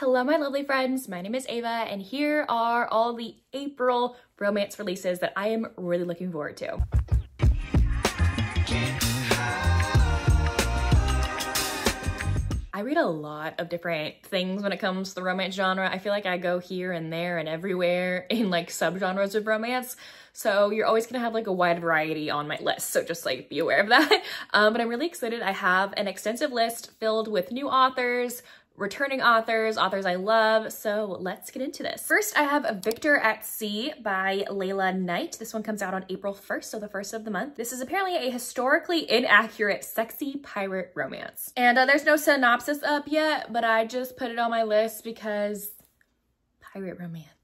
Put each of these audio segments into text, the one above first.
Hello, my lovely friends. My name is Ava, and here are all the April romance releases that I am really looking forward to. I read a lot of different things when it comes to the romance genre. I feel like I go here and there and everywhere in like subgenres of romance. So you're always gonna have like a wide variety on my list. So just like be aware of that. Um, but I'm really excited. I have an extensive list filled with new authors, returning authors, authors I love. So let's get into this. First, I have Viktor at Sea by Layla Knight. This one comes out on April 1st, so the first of the month. This is apparently a historically inaccurate, sexy pirate romance. And uh, there's no synopsis up yet, but I just put it on my list because pirate romance.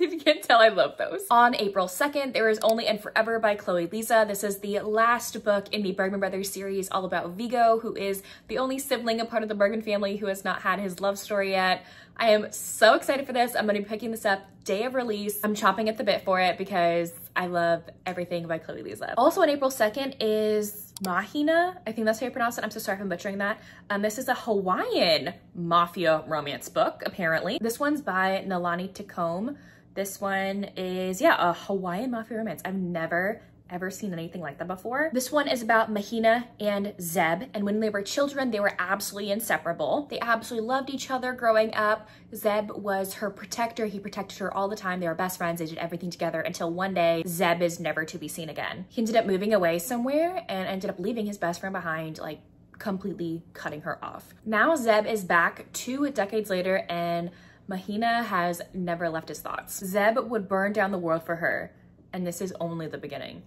if you can't tell, I love those. On April 2nd, there is Only and Forever by Chloe Liese. This is the last book in the Bergman Brothers series all about Viggo, who is the only sibling a part of the Bergman family who has not had his love story yet. I am so excited for this. I'm gonna be picking this up day of release. I'm chopping at the bit for it because I love everything by Chloe Liese. Also on April 2nd is Mahina. I think that's how you pronounce it. I'm so sorry if I'm butchering that. Um, this is a Hawaiian mafia romance book, apparently. This one's by Nalani Tacome. This one is, yeah, a Hawaiian mafia romance. I've never ever seen anything like that before. This one is about Mahina and Zeb, and when they were children, they were absolutely inseparable. They absolutely loved each other growing up. Zeb was her protector. He protected her all the time. They were best friends. They did everything together until one day, Zeb is never to be seen again. He ended up moving away somewhere and ended up leaving his best friend behind, like completely cutting her off. Now Zeb is back two decades later and Mahina has never left his thoughts. Zeb would burn down the world for her, and this is only the beginning.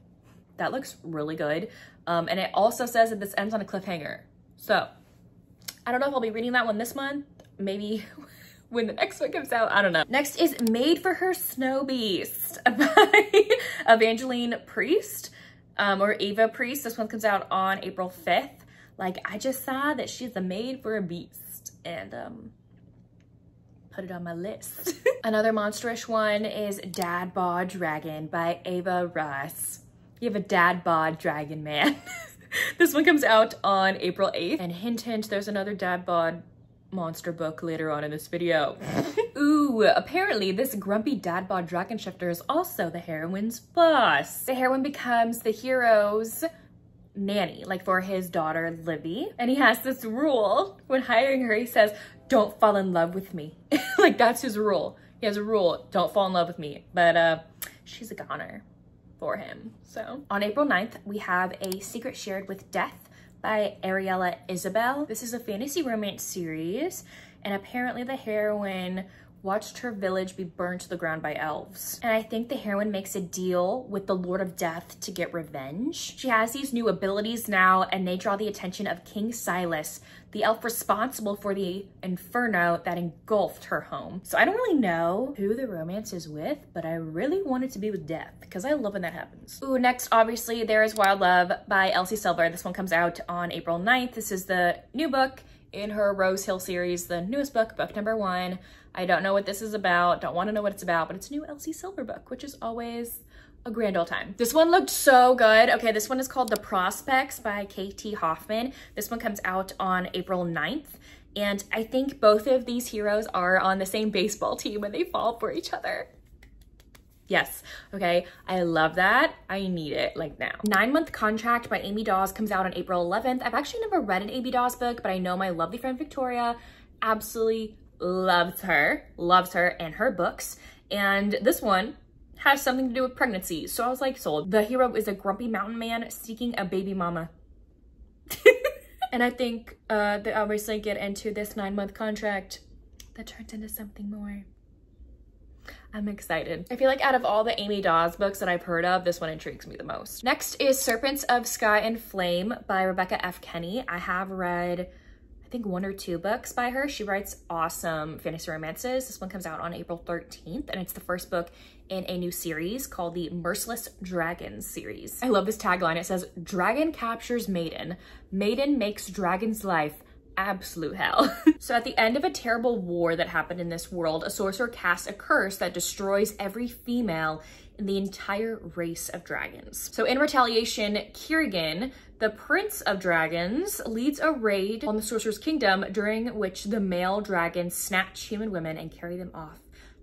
That looks really good. Um, and it also says that this ends on a cliffhanger. So I don't know if I'll be reading that one this month. Maybe when the next one comes out, I don't know. Next is Maid for Her Snow Beast by Evangeline Priest um, or Ava Priest. This one comes out on April 5th. Like I just saw that she's a maid for a beast and um, put it on my list. Another monstrous one is Dad Bod Dragon by Ava Russ. You have a dad bod dragon man. this one comes out on April 8th. And hint, hint, there's another dad bod monster book later on in this video. Ooh, apparently this grumpy dad bod dragon shifter is also the heroine's boss. The heroine becomes the hero's nanny, like for his daughter, Livy. And he has this rule when hiring her, he says, don't fall in love with me. like that's his rule. He has a rule, don't fall in love with me. But uh, she's a goner for him. So on April 9th, we have A Secret Shared with Death by Ariella Isabel. This is a fantasy romance series and apparently the heroine watched her village be burned to the ground by elves. And I think the heroine makes a deal with the Lord of Death to get revenge. She has these new abilities now and they draw the attention of King Silas, the elf responsible for the inferno that engulfed her home. So I don't really know who the romance is with, but I really want it to be with Death because I love when that happens. Ooh, next, obviously, there is Wild Love by Elsie Silver. This one comes out on April 9th. This is the new book in her Rose Hill series, the newest book, book number one. I don't know what this is about, don't want to know what it's about, but it's a new Elsie Silver book, which is always a grand old time. This one looked so good. Okay, this one is called The Prospects by KT Hoffman. This one comes out on April 9th. And I think both of these heroes are on the same baseball team and they fall for each other. Yes, okay, I love that. I need it like now. Nine Month Contract by Amy Daws comes out on April 11th. I've actually never read an Amy Daws book, but I know my lovely friend Victoria absolutely loves her, loves her and her books. And this one has something to do with pregnancy. So I was like, sold. The hero is a grumpy mountain man seeking a baby mama. and I think uh, they obviously get into this nine month contract that turns into something more. I'm excited. I feel like out of all the Amy Daws books that I've heard of, this one intrigues me the most. Next is Serpents of Sky and Flame by Rebecca F. Kenney. I have read I think one or two books by her. She writes awesome fantasy romances. This one comes out on April 13th and it's the first book in a new series called the Merciless Dragons series. I love this tagline. It says, Dragon captures Maiden. Maiden makes Dragon's life absolute hell. so at the end of a terrible war that happened in this world, a sorcerer casts a curse that destroys every female in the entire race of dragons. So in retaliation, Kirigan, the Prince of Dragons, leads a raid on the Sorcerer's Kingdom during which the male dragons snatch human women and carry them off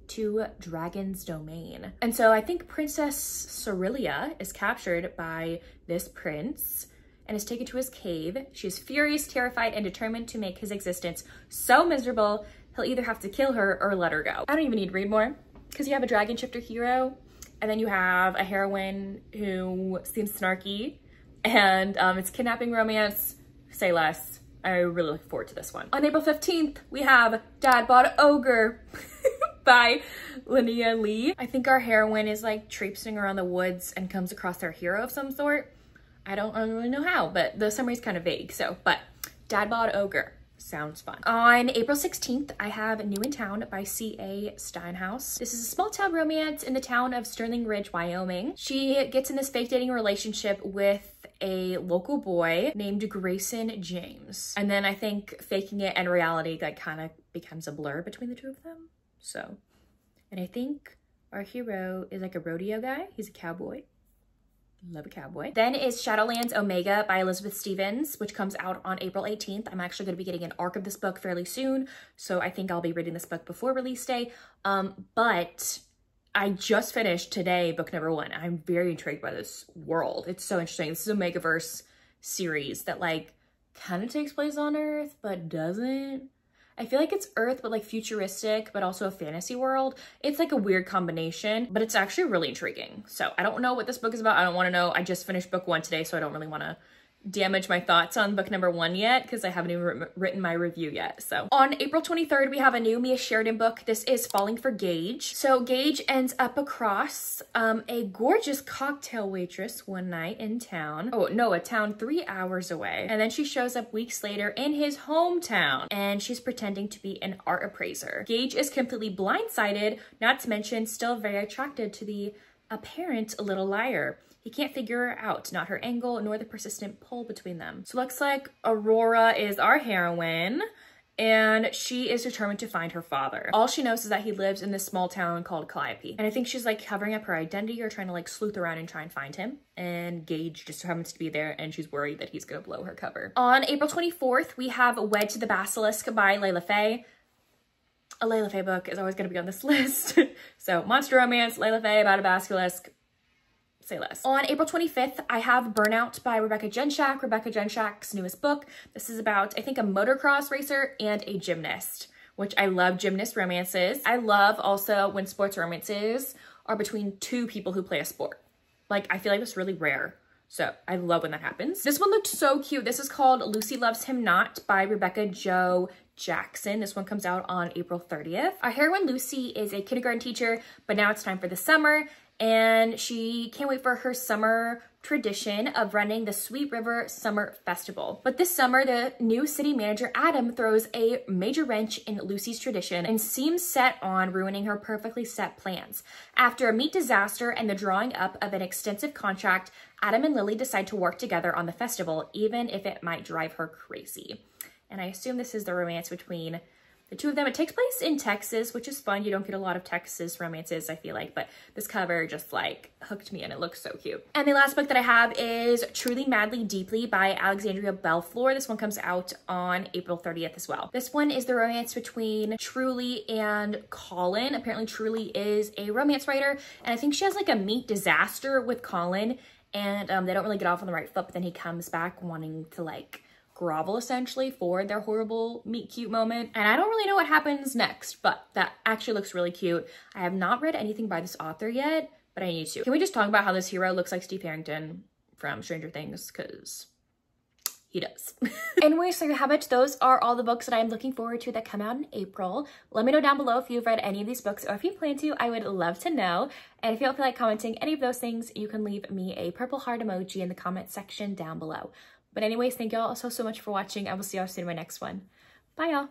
to Dragon's domain. And so I think Princess Cerelia is captured by this prince and is taken to his cave. She is furious, terrified, and determined to make his existence so miserable, he'll either have to kill her or let her go. I don't even need to read more because you have a dragon shifter hero and then you have a heroine who seems snarky and um, it's kidnapping romance. Say less. I really look forward to this one. On April 15th, we have Dad Bod Ogre by Linnea Lee. I think our heroine is like traipsing around the woods and comes across our hero of some sort. I don't really know how, but the summary is kind of vague. So, but Dad Bod Ogre. Sounds fun. On April 16th, I have New in Town by C.A. Steinhaus. This is a small town romance in the town of Sterling Ridge, Wyoming. She gets in this fake dating relationship with a local boy named Grayson James. And then I think faking it and reality like kind of becomes a blur between the two of them. So, and I think our hero is like a rodeo guy. He's a cowboy. Love a cowboy. Then is Shadowlands Omega by Elizabeth Stephens, which comes out on April 18th. I'm actually going to be getting an arc of this book fairly soon, so I think I'll be reading this book before release day. Um, but I just finished today book number one. I'm very intrigued by this world. It's so interesting. This is a Omegaverse series that like kind of takes place on Earth, but doesn't. I feel like it's Earth, but like futuristic, but also a fantasy world. It's like a weird combination, but it's actually really intriguing. So I don't know what this book is about. I don't want to know. I just finished book one today, so I don't really want to damage my thoughts on book number one yet because I haven't even written my review yet. So on April 23rd, we have a new Mia Sheridan book. This is Falling for Gage. So Gage ends up across um, a gorgeous cocktail waitress one night in town. Oh, no, a town three hours away. And then she shows up weeks later in his hometown and she's pretending to be an art appraiser. Gage is completely blindsided, not to mention still very attracted to the apparent a little liar. He can't figure out, not her angle nor the persistent pull between them. So looks like Aurora is our heroine and she is determined to find her father. All she knows is that he lives in this small town called Calliope. And I think she's like covering up her identity or trying to like sleuth around and try and find him. And Gage just happens to be there and she's worried that he's gonna blow her cover. On April 24th, we have Wed to the Basilisk by Layla Faye. A Layla Faye book is always gonna be on this list. so Monster Romance, Layla Faye about a basilisk, say less. On April 25th, I have Burnout by Rebecca Jenshak, Rebecca Jenshak's newest book. This is about, I think, a motocross racer and a gymnast, which I love gymnast romances. I love also when sports romances are between two people who play a sport. Like, I feel like it's really rare. So I love when that happens. This one looked so cute. This is called Lucy Loves Him Not by Rebecca Jo Jackson. This one comes out on April 30th. Our heroine Lucy is a kindergarten teacher, but now it's time for the summer and she can't wait for her summer tradition of running the Sweet River Summer Festival. But this summer, the new city manager, Adam, throws a major wrench in Lucy's tradition and seems set on ruining her perfectly set plans. After a meat disaster and the drawing up of an extensive contract, Adam and Lily decide to work together on the festival, even if it might drive her crazy. And I assume this is the romance between the two of them. It takes place in Texas, which is fun. You don't get a lot of Texas romances, I feel like, but this cover just like hooked me and it looks so cute. And the last book that I have is Truly Madly Deeply by Alexandria Bellefleur. This one comes out on April 30th as well. This one is the romance between Truly and Colin. Apparently Truly is a romance writer and I think she has like a meat disaster with Colin and um, they don't really get off on the right foot, but then he comes back wanting to like grovel essentially for their horrible meet cute moment. And I don't really know what happens next, but that actually looks really cute. I have not read anything by this author yet, but I need to. Can we just talk about how this hero looks like Steve Harrington from Stranger Things? Because he does. anyway, so have it. Those are all the books that I'm looking forward to that come out in April. Let me know down below if you've read any of these books or if you plan to. I would love to know. And if you don't feel like commenting any of those things, you can leave me a purple heart emoji in the comment section down below. But anyways, thank y'all so, so much for watching. I will see y'all soon in my next one. Bye, y'all.